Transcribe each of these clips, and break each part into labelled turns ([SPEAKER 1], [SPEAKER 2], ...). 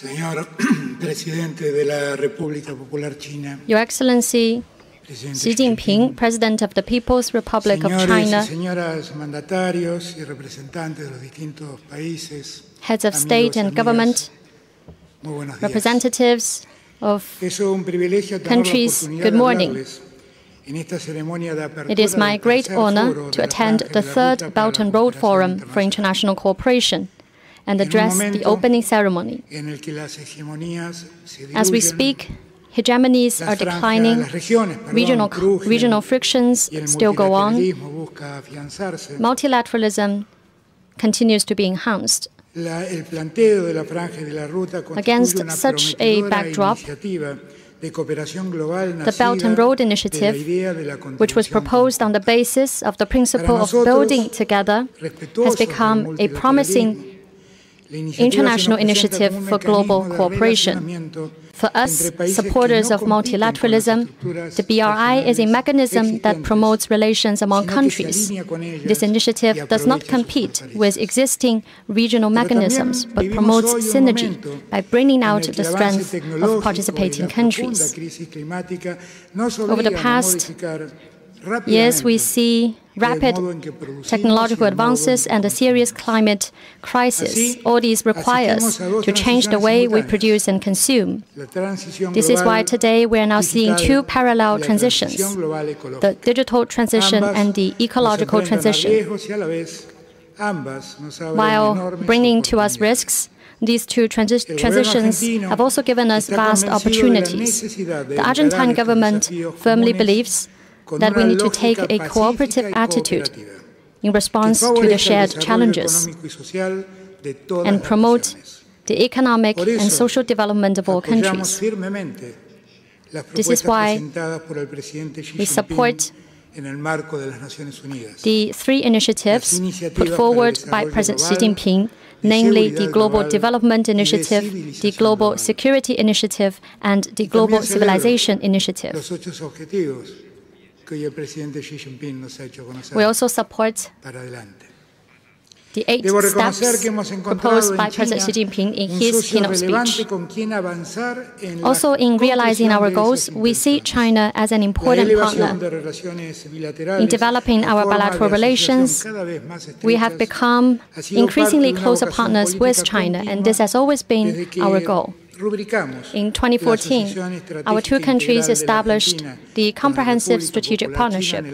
[SPEAKER 1] Señor presidente de la República Popular China,
[SPEAKER 2] Your Excellency Xi Jinping, President of the People's Republic of China,
[SPEAKER 1] y señoras mandatarios y representantes de los distintos países,
[SPEAKER 2] heads of state and government,
[SPEAKER 1] muy buenos días.
[SPEAKER 2] representatives of
[SPEAKER 1] Es un privilegio
[SPEAKER 2] countries, good morning.
[SPEAKER 1] hablarles. En esta ceremonia de apertura
[SPEAKER 2] It is my great honor to attend the third Belt and Road Forum for International Cooperation and address the opening ceremony.
[SPEAKER 1] en el que las hegemonías se
[SPEAKER 2] As we speak, hegemonies are declining,
[SPEAKER 1] las regiones, perdón,
[SPEAKER 2] regional, regional frictions still go on,
[SPEAKER 1] multilateralismo busca afianzarse.
[SPEAKER 2] multilateralism continues to be enhanced.
[SPEAKER 1] La- el planteo de la franja y de la ruta constituye
[SPEAKER 2] Against such a backdrop,
[SPEAKER 1] iniciativa de cooperación global
[SPEAKER 2] The Belt and Road Initiative,
[SPEAKER 1] idea de la
[SPEAKER 2] which was proposed on the basis of the principle of building together, has become a promising
[SPEAKER 1] multilateralismo, la iniciativa
[SPEAKER 2] international
[SPEAKER 1] se nos presenta
[SPEAKER 2] initiative for global cooperation. For us,
[SPEAKER 1] entre países que
[SPEAKER 2] supporters of
[SPEAKER 1] compiten con las
[SPEAKER 2] multilateralism, the BRI is a mechanism that promotes relations among
[SPEAKER 1] sino que se
[SPEAKER 2] countries.
[SPEAKER 1] alinea con ellas
[SPEAKER 2] This initiative does not compete with existing regional mechanisms, but promotes synergy by bringing out the strength of participating
[SPEAKER 1] y la profunda
[SPEAKER 2] countries.
[SPEAKER 1] crisis climática nos
[SPEAKER 2] Over the past Yes, we see rapid
[SPEAKER 1] modo en que producimos
[SPEAKER 2] technological
[SPEAKER 1] y el modo en
[SPEAKER 2] advances and a serious climate crisis. All these require us
[SPEAKER 1] asistimos a dos
[SPEAKER 2] to change the way we produce and consume. This is why today we are now seeing two parallel transitions
[SPEAKER 1] transición global ecológica.
[SPEAKER 2] the digital transition and the ecological transition.
[SPEAKER 1] riesgos y a la vez ambas nos abren
[SPEAKER 2] While bringing to us risks, these two transi- transitions have also given us vast
[SPEAKER 1] convencido de la
[SPEAKER 2] opportunities. The Argentine government firmly believes that we need to take a cooperative attitude in response to the shared challenges
[SPEAKER 1] económico y social de todas
[SPEAKER 2] and promote the economic and social development of all countries. This is why
[SPEAKER 1] presentadas por el presidente Xi
[SPEAKER 2] we support
[SPEAKER 1] en el marco de las Naciones Unidas.
[SPEAKER 2] The three initiatives put forward by President Xi Jinping, namely the Global Development Initiative, the global. Security Initiative, and the Global Civilization Initiative. We also support the eight steps
[SPEAKER 1] que hemos encontrado
[SPEAKER 2] proposed by President Xi Jinping in his keynote speech.
[SPEAKER 1] con quien avanzar en la
[SPEAKER 2] Also, in realizing our goals, we see. China as an important partner.
[SPEAKER 1] de relaciones bilaterales
[SPEAKER 2] In developing our bilateral relations,
[SPEAKER 1] cada vez más
[SPEAKER 2] We have become increasingly
[SPEAKER 1] parte de una
[SPEAKER 2] closer partners with China, and this has always been our goal. In 2014, our two countries
[SPEAKER 1] Integral de la
[SPEAKER 2] established the Comprehensive Strategic Partnership.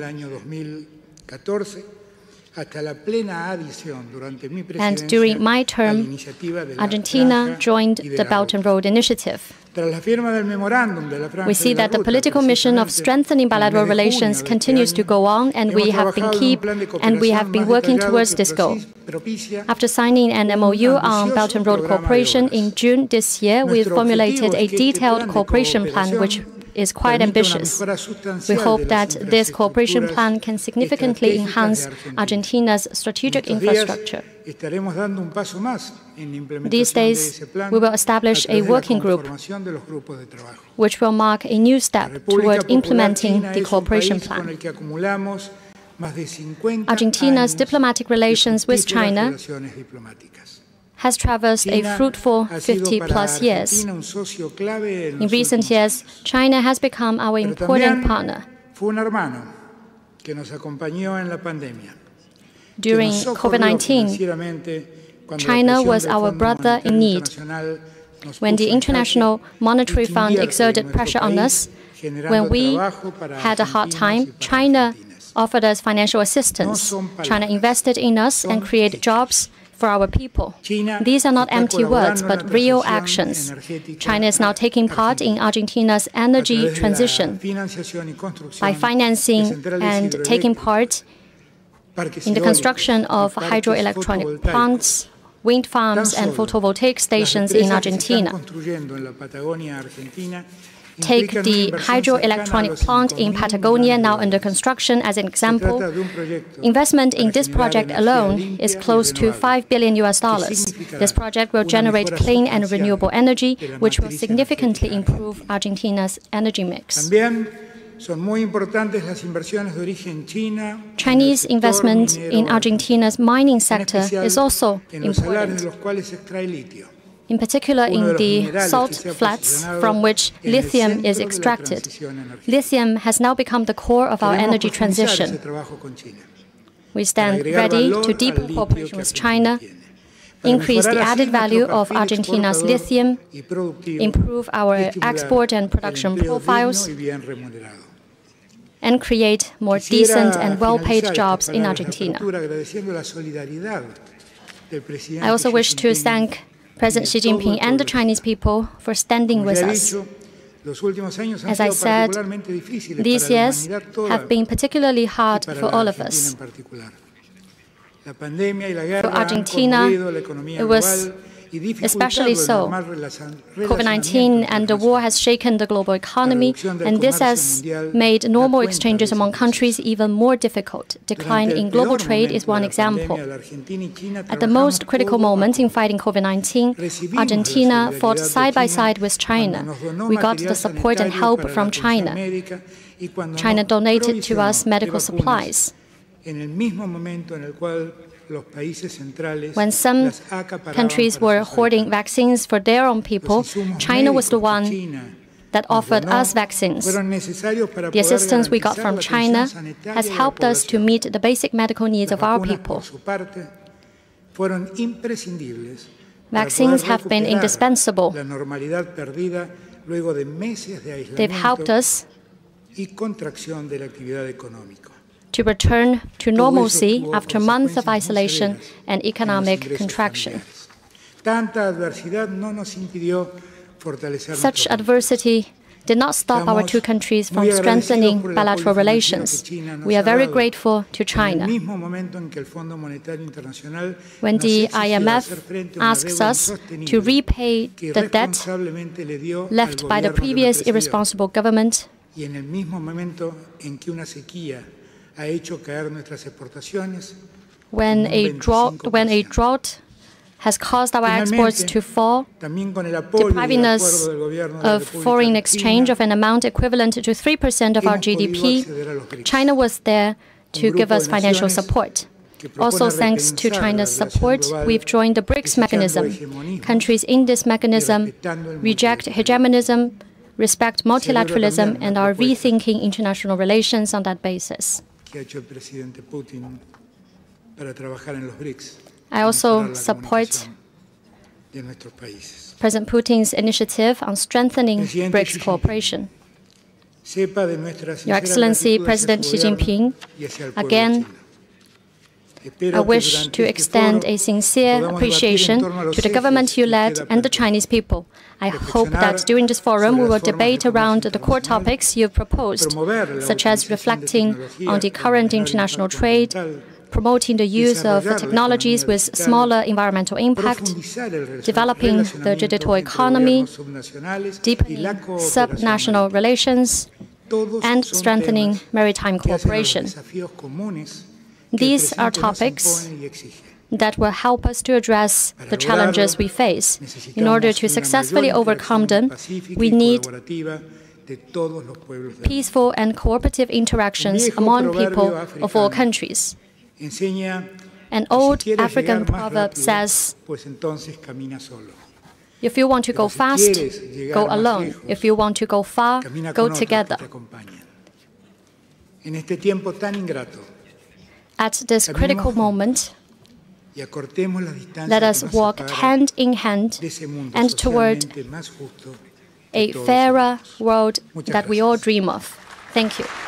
[SPEAKER 2] And during my term,
[SPEAKER 1] iniciativa de la
[SPEAKER 2] Argentina joined the Belt and Road Initiative.
[SPEAKER 1] Tras la firma del memorándum de la Franja
[SPEAKER 2] We see that the political mission of strengthening
[SPEAKER 1] en el mes
[SPEAKER 2] bilateral relations
[SPEAKER 1] junio de este
[SPEAKER 2] continues to go on, and we have been
[SPEAKER 1] trabajado en un
[SPEAKER 2] keep and we have been working towards this goal. After signing an MOU on Belt and Road
[SPEAKER 1] ambicioso programa de
[SPEAKER 2] cooperation in. June this year, we formulated a
[SPEAKER 1] es que este
[SPEAKER 2] detailed cooperation plan, which is quite ambitious. We hope that this cooperation plan can significantly enhance Argentina's strategic
[SPEAKER 1] En estos días
[SPEAKER 2] infrastructure.
[SPEAKER 1] Estaremos dando un paso más en la implementación
[SPEAKER 2] These days, we will establish
[SPEAKER 1] a través
[SPEAKER 2] a
[SPEAKER 1] de la
[SPEAKER 2] working group
[SPEAKER 1] conformación de los grupos de trabajo.
[SPEAKER 2] which will mark a new step toward implementing the cooperation plan.
[SPEAKER 1] el que acumulamos más de 50
[SPEAKER 2] Argentina's diplomatic relations with China. Has traversed a fruitful 50 plus years.
[SPEAKER 1] Argentina un socio clave en
[SPEAKER 2] In recent years, China has become our important partner.
[SPEAKER 1] Fue un hermano que nos acompañó en la pandemia. que
[SPEAKER 2] During COVID 19,
[SPEAKER 1] financieramente cuando la
[SPEAKER 2] China was our brother in need. When the International Monetary Fund exerted pressure on us, when we had a hard time, China offered us financial assistance. China invested in us and created jobs for our people. These are not empty words, but real actions. China is now taking part in Argentina's energy
[SPEAKER 1] través de la
[SPEAKER 2] transition
[SPEAKER 1] financiación y construcción
[SPEAKER 2] by financing and taking part in the construction of hydroelectronic plants, wind farms, and photovoltaic stations in
[SPEAKER 1] empresas que se están
[SPEAKER 2] Argentina.
[SPEAKER 1] Construyendo en la Patagonia Argentina
[SPEAKER 2] Take the hydroelectronic plant in Patagonia, now under construction, as an example.
[SPEAKER 1] trata de un proyecto
[SPEAKER 2] Investment in this project alone is close to 5 billion US dollars. This project will generate clean and renewable energy, which will significantly improve Argentina's energy mix.
[SPEAKER 1] También son muy importantes las inversiones de origen china. en el
[SPEAKER 2] Chinese investment in Argentina's mining sector is also
[SPEAKER 1] en los salares
[SPEAKER 2] important.
[SPEAKER 1] De los cuales se extrae litio.
[SPEAKER 2] in particular in the salt
[SPEAKER 1] que se ha
[SPEAKER 2] flats from which lithium is extracted. Lithium has now become the core of our energy transition.
[SPEAKER 1] trabajo con China,
[SPEAKER 2] We stand ready to deepen cooperation with China, increase the added value of Argentina's lithium, improve our export and production profiles,
[SPEAKER 1] y bien remunerado.
[SPEAKER 2] and create more decent and well-paid jobs in Argentina.
[SPEAKER 1] apertura agradeciendo la solidaridad del presidente
[SPEAKER 2] I also wish to thank President Xi
[SPEAKER 1] y de todo el
[SPEAKER 2] Jinping and the Chinese people for standing with us.
[SPEAKER 1] dicho, los últimos años han
[SPEAKER 2] As I said, These years have been particularly hard for all of us.
[SPEAKER 1] en particular. La pandemia y la guerra
[SPEAKER 2] For Argentina,
[SPEAKER 1] han conmovido la economía
[SPEAKER 2] it was
[SPEAKER 1] global y dificultado
[SPEAKER 2] especially so. COVID-19 and the war has shaken the global economy, and this has made normal exchanges among countries even more difficult. Decline in global trade is one example. At the most critical moment in fighting COVID-19, Argentina fought side by side with China. We got the support and help from China. China donated to us medical supplies. When some countries were hoarding vaccines for their own people, China was the one that offered us vaccines. The assistance we got from China has helped us to meet the basic medical needs of our people. Vaccines have been indispensable. They've helped us to return to normalcy after months of isolation and economic contraction. Such adversity did not stop our two countries from strengthening bilateral relations. We are very grateful to China. When the IMF asks us to repay the debt left by the previous irresponsible government, when a drought, when a drought has caused our exports to fall, depriving us of foreign exchange of an amount equivalent to 3% of our GDP, China was there to give us financial support. Also, thanks to China's support, we've joined the BRICS mechanism. Countries in this mechanism reject hegemonism, respect multilateralism, and are rethinking international relations on that basis. I also support President Putin's initiative on strengthening BRICS cooperation. Your Excellency President Xi Jinping, again, I wish to extend a sincere appreciation to the government you led and the Chinese people. I hope that during this forum we will debate around the core topics you've proposed, such as reflecting on the current international trade, promoting the use of technologies with smaller environmental impact, developing the digital economy, deepening subnational relations, and strengthening maritime cooperation. These are topics that will help us to address the challenges we face. In order to successfully overcome them, we need peaceful and cooperative interactions among people of all countries. An old African proverb says, if you want to go fast, go alone. If you want to go far, go together. At this critical moment, let us walk hand in hand and toward a fairer world that we all dream of. Thank you.